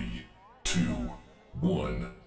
Three, two, one.